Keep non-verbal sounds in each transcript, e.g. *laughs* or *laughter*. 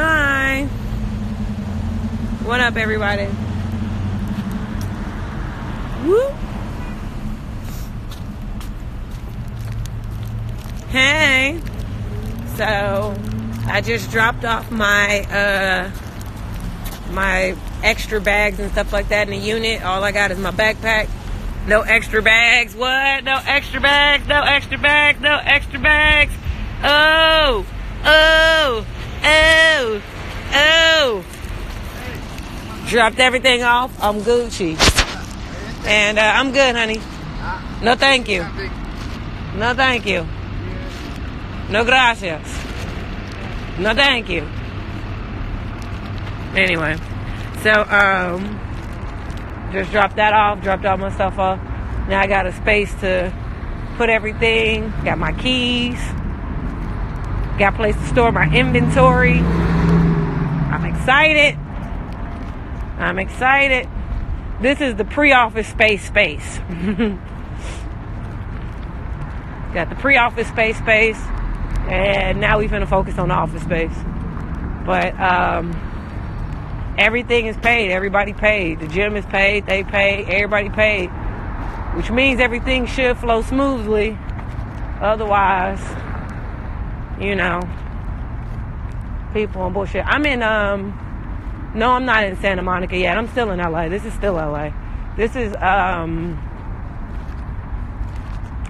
Hi. What up, everybody? Woo. Hey. So, I just dropped off my uh my extra bags and stuff like that in the unit. All I got is my backpack. No extra bags. What? No extra bags. No extra bags. No extra bags. Oh. Oh. Oh. Oh. Dropped everything off. I'm Gucci. And uh, I'm good, honey. No, thank you. No, thank you. No, gracias. No, thank you. Anyway, so um, just dropped that off. Dropped all my stuff off. Now I got a space to put everything. Got my keys. Got a place to store my inventory. I'm excited. I'm excited. This is the pre-office space space. *laughs* Got the pre-office space space, and now we're gonna focus on the office space. But um, everything is paid. Everybody paid. The gym is paid. They paid. Everybody paid, which means everything should flow smoothly. Otherwise, you know, people on bullshit. I'm in um no, I'm not in Santa Monica yet. I'm still in LA. This is still LA. This is um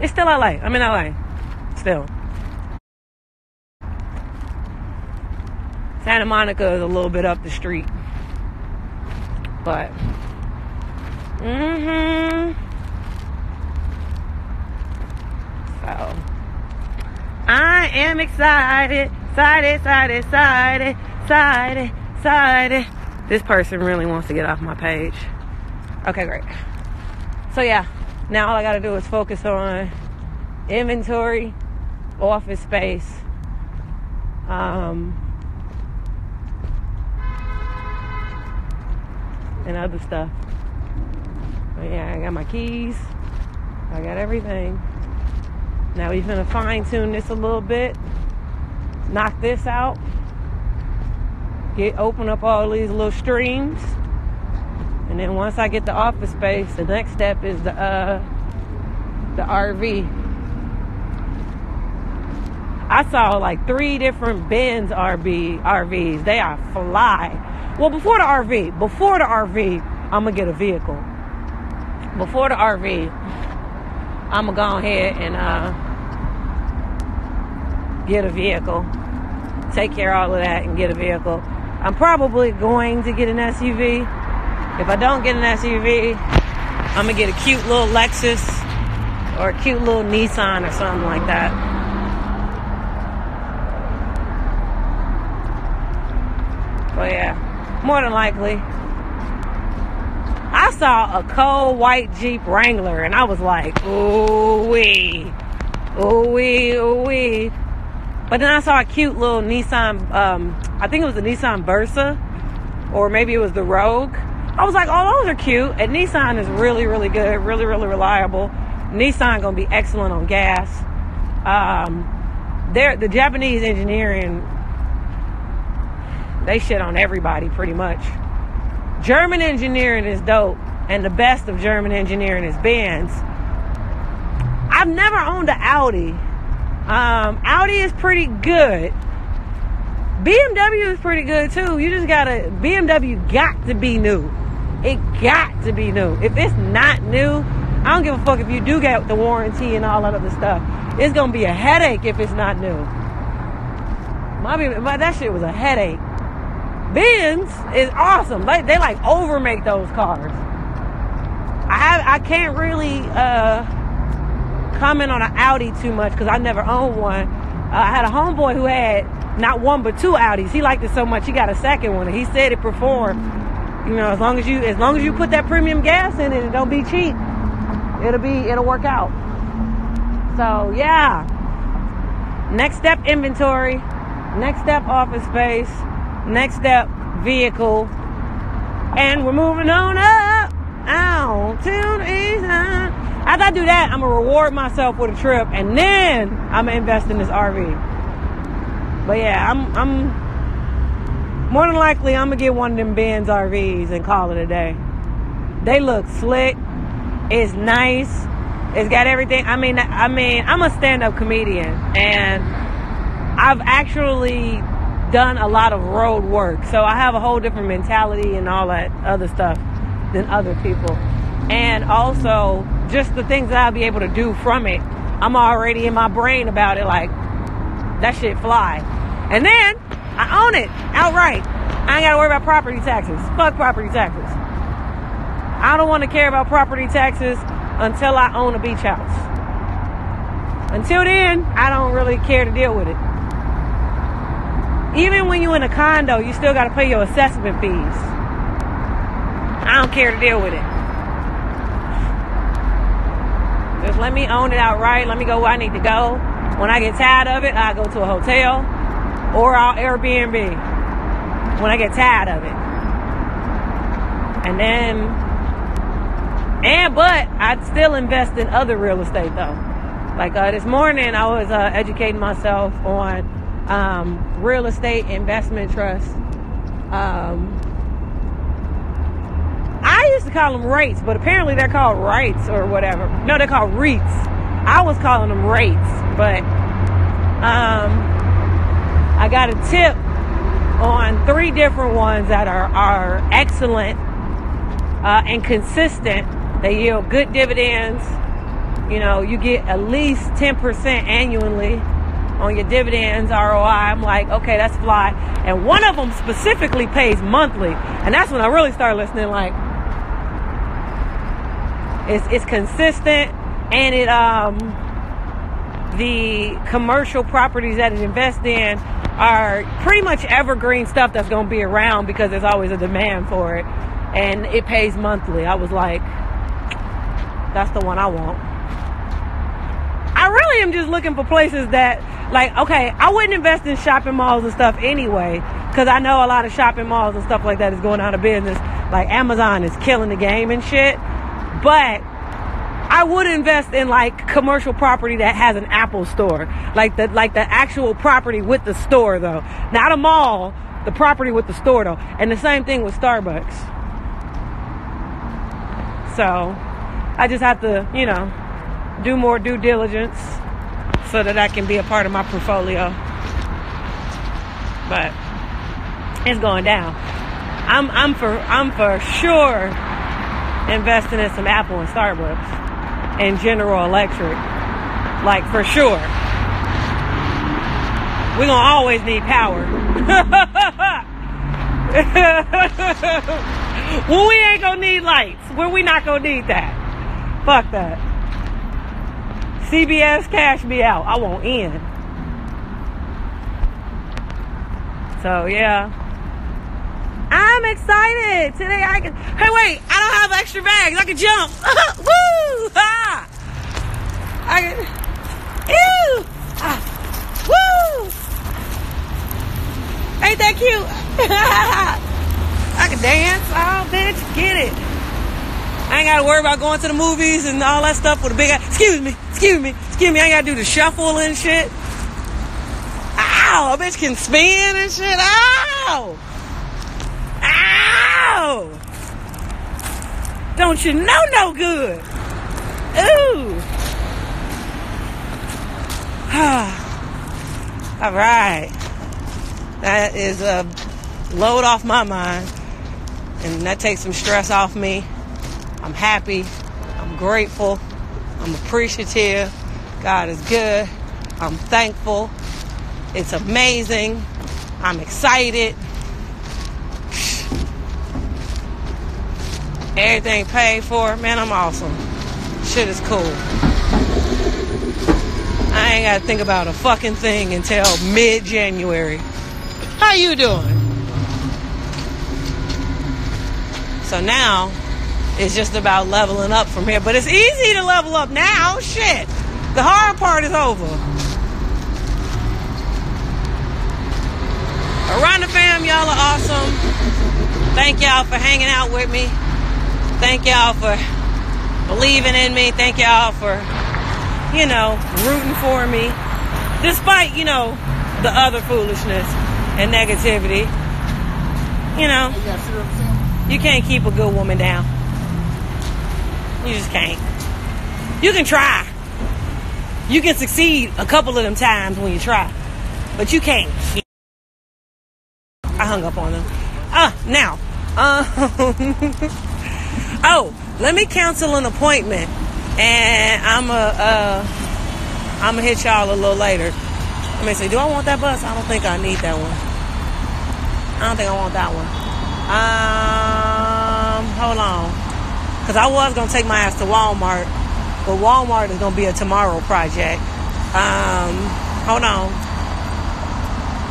It's still LA. I'm in LA. Still. Santa Monica is a little bit up the street. But Mhm. So I am excited, excited, excited, excited, excited This person really wants to get off my page. Okay, great. So yeah, now all I gotta do is focus on inventory, office space, um, and other stuff. But yeah, I got my keys. I got everything. Now we're gonna fine tune this a little bit. Knock this out get open up all these little streams. And then once I get the office space, the next step is the uh, the RV. I saw like three different Benz RV RVs. They are fly. Well, before the RV, before the RV, I'm gonna get a vehicle. Before the RV, I'm gonna go ahead and uh, get a vehicle. Take care of all of that and get a vehicle. I'm probably going to get an SUV. If I don't get an SUV, I'm gonna get a cute little Lexus or a cute little Nissan or something like that. But yeah, more than likely. I saw a cold white Jeep Wrangler and I was like, ooh wee, ooh wee, ooh wee. But then I saw a cute little Nissan, um, I think it was a Nissan Versa, or maybe it was the Rogue. I was like, oh, those are cute. And Nissan is really, really good, really, really reliable. Nissan gonna be excellent on gas. Um, they're the Japanese engineering. They shit on everybody pretty much. German engineering is dope, and the best of German engineering is Benz. I've never owned an Audi. Um, Audi is pretty good. BMW is pretty good too. You just gotta BMW got to be new. It got to be new. If it's not new, I don't give a fuck if you do get the warranty and all that other stuff. It's gonna be a headache if it's not new. My, my that shit was a headache. Benz is awesome. They, they like overmake those cars. I I can't really uh comment on an Audi too much because I never owned one. Uh, I had a homeboy who had not one but two Audis. He liked it so much he got a second one, and he said it performed. You know, as long as you as long as you put that premium gas in it and don't be cheap, it'll be it'll work out. So yeah. Next step inventory. Next step office space. Next step vehicle. And we're moving on up. Out to the east. After I do that, I'm gonna reward myself with a trip, and then I'm gonna invest in this RV. But yeah, I'm I'm more than likely I'm gonna get one of them Benz RVs and call it a day. They look slick. It's nice. It's got everything. I mean, I mean, I'm a stand-up comedian, and I've actually done a lot of road work, so I have a whole different mentality and all that other stuff than other people. And also, just the things that I'll be able to do from it, I'm already in my brain about it. Like that shit fly, and then I own it outright. I ain't gotta worry about property taxes. Fuck property taxes. I don't want to care about property taxes until I own a beach house. Until then, I don't really care to deal with it. Even when you're in a condo, you still got to pay your assessment fees. I don't care to deal with it. Let me own it outright. Let me go where I need to go. When I get tired of it, I go to a hotel or I'll Airbnb. When I get tired of it. And then, and but I'd still invest in other real estate though. Like uh, this morning, I was uh, educating myself on um, real estate investment trust. Um, I used to call them rates, but apparently they're called rights or whatever. No, they're called REITs. I was calling them rates, but um, I got a tip on three different ones that are, are excellent uh, and consistent. They yield good dividends. You know, you get at least 10% annually on your dividends ROI. I'm like, okay, that's fly. And one of them specifically pays monthly. And that's when I really started listening like it's it's consistent and it um the commercial properties that it invests in are pretty much evergreen stuff that's going to be around because there's always a demand for it and it pays monthly. I was like that's the one I want. I really am just looking for places that like okay i wouldn't invest in shopping malls and stuff anyway because i know a lot of shopping malls and stuff like that is going out of business like amazon is killing the game and shit but I would invest in like commercial property that has an Apple store, like the like the actual property with the store though, not a mall. The property with the store though, and the same thing with Starbucks. So, I just have to, you know, do more due diligence so that I can be a part of my portfolio. But it's going down. I'm I'm for I'm for sure investing in some Apple and Starbucks and General Electric. Like for sure. We're gonna always need power. *laughs* when we ain't gonna need lights, when we not gonna need that. Fuck that. CBS cash me out. I won't end. So yeah. I'm excited. Today I can Hey wait, I don't have extra bags. I can jump. *laughs* Woo! Ah! I can Ew! Ah. Woo! Ain't that cute? *laughs* I can dance. Oh bitch, get it. I ain't gotta worry about going to the movies and all that stuff with a big excuse me, excuse me, excuse me, I ain't gotta do the shuffle and shit. Ow, a bitch can spin and shit. Ow! Ow! Don't you know no good? Ooh. *sighs* All right. That is a load off my mind. And that takes some stress off me. I'm happy. I'm grateful. I'm appreciative. God is good. I'm thankful. It's amazing. I'm excited. Everything paid for. Man, I'm awesome. Shit is cool. I ain't got to think about a fucking thing until mid-January. How you doing? So now it's just about leveling up from here. But it's easy to level up now. Shit. The hard part is over. Aarona fam, y'all are awesome. Thank y'all for hanging out with me. Thank y'all for believing in me. Thank y'all for, you know, rooting for me. Despite, you know, the other foolishness and negativity. you know, You got syrup sandwich? you can't keep a good woman down. You just can't. You can try. You can succeed a couple of them times when you try, but you can't. I hung up on them. Ah, now, uh, *laughs* oh, let me cancel an appointment, and I'm a, uh, I'm gonna hit y'all a little later. Let me see. Do I want that bus? I don't think I need that one. I don't think I want that one. Um, hold on, because I was gonna take my ass to Walmart, but Walmart is gonna be a tomorrow project. Um, hold on.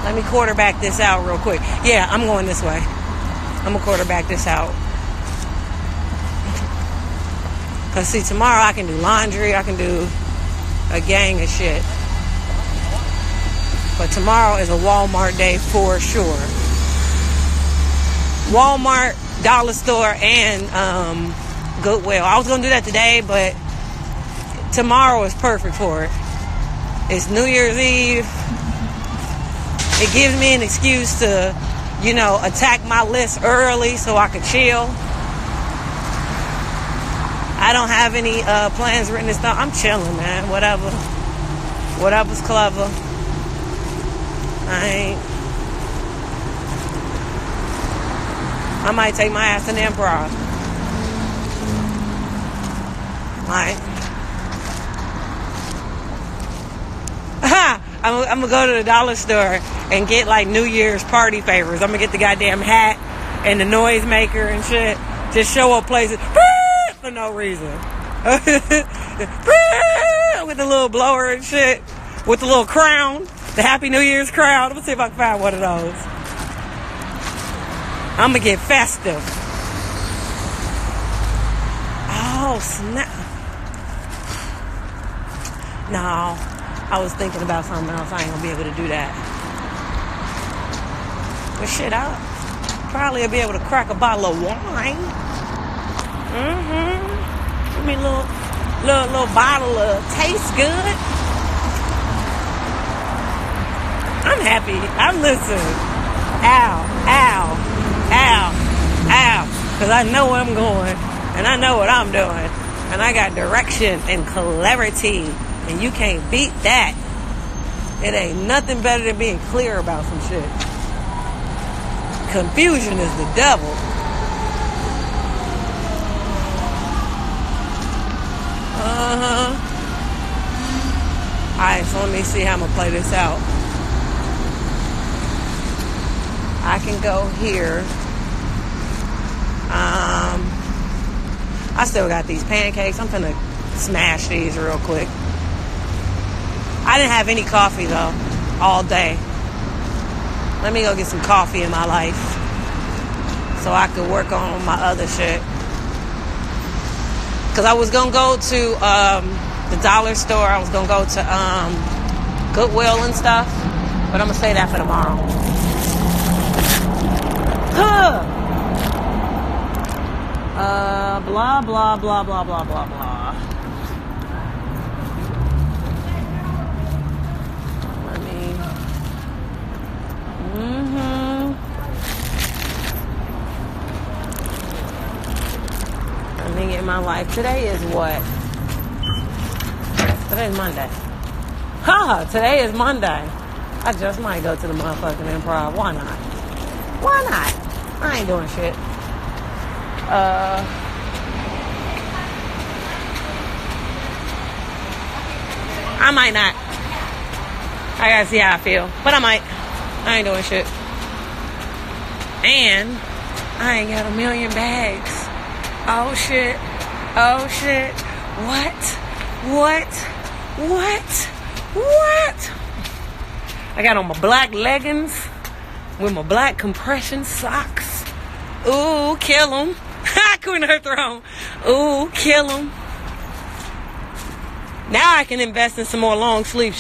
Let me quarterback this out real quick. Yeah, I'm going this way. I'm gonna quarterback this out. Cause see, tomorrow I can do laundry. I can do a gang of shit. But tomorrow is a Walmart day for sure. Walmart, dollar store, and um, Goodwill. I was gonna do that today, but tomorrow is perfect for it. It's New Year's Eve. It gives me an excuse to, you know, attack my list early so I can chill. I don't have any uh, plans written in stone. I'm chilling, man. Whatever. Whatever's clever. I ain't. I might take my ass the improv. Like. I'm, I'm gonna go to the dollar store and get like New Year's party favors. I'm gonna get the goddamn hat and the noisemaker and shit. Just show up places *laughs* for no reason. *laughs* With the little blower and shit. With the little crown. The Happy New Year's crown. Let me see if I can find one of those. I'm gonna get festive. Oh, snap. No. I was thinking about something else. I ain't gonna be able to do that. But shit, I'll probably be able to crack a bottle of wine. Mm-hmm. Give me a little, little, little bottle of taste good. I'm happy. I'm listening. Ow, ow, ow, ow. Because I know where I'm going. And I know what I'm doing. And I got direction and clarity. And you can't beat that. It ain't nothing better than being clear about some shit. Confusion is the devil. Uh huh. So let me see how I'm gonna play this out. I can go here. Um, I still got these pancakes. I'm gonna smash these real quick. I didn't have any coffee though all day. Let me go get some coffee in my life so I could work on my other shit. Cause I was gonna go to um, the dollar store. I was gonna go to um, Goodwill and stuff, but I'm gonna say that for tomorrow. *sighs* Uh, blah blah blah blah blah blah blah. Let me. Mm-hmm. Let me get my life. Today is what? Today is Monday. Ha! Today is Monday. I just might go to the motherfucking improv. Why not? Why not? I ain't doing shit. Uh. I might not. I gotta see how I feel. But I might. I ain't doing shit. And I ain't got a million bags. Oh shit. Oh shit. What? What? What? What? I got on my black leggings with my black compression socks. Ooh, kill them. Queen of her throne. Ooh, kill them. Now I can invest in some more long sleeve